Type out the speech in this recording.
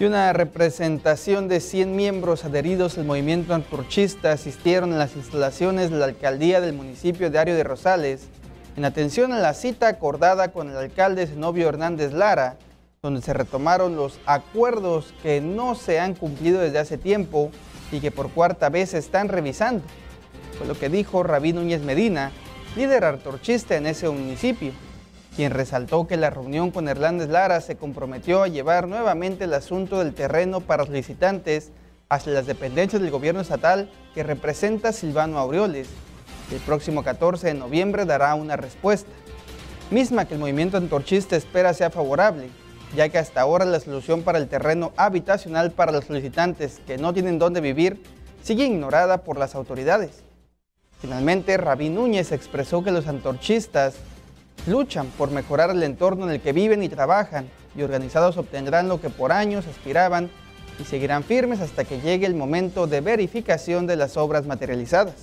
Y una representación de 100 miembros adheridos al movimiento antorchista asistieron a las instalaciones de la alcaldía del municipio de Ario de Rosales en atención a la cita acordada con el alcalde Zenobio Hernández Lara, donde se retomaron los acuerdos que no se han cumplido desde hace tiempo y que por cuarta vez se están revisando. Fue lo que dijo Rabí Núñez Medina, líder antorchista en ese municipio quien resaltó que la reunión con Hernández Lara se comprometió a llevar nuevamente el asunto del terreno para los licitantes hacia las dependencias del gobierno estatal que representa Silvano Aureoles. El próximo 14 de noviembre dará una respuesta, misma que el movimiento antorchista espera sea favorable, ya que hasta ahora la solución para el terreno habitacional para los solicitantes que no tienen dónde vivir sigue ignorada por las autoridades. Finalmente, Rabí Núñez expresó que los antorchistas luchan por mejorar el entorno en el que viven y trabajan y organizados obtendrán lo que por años aspiraban y seguirán firmes hasta que llegue el momento de verificación de las obras materializadas.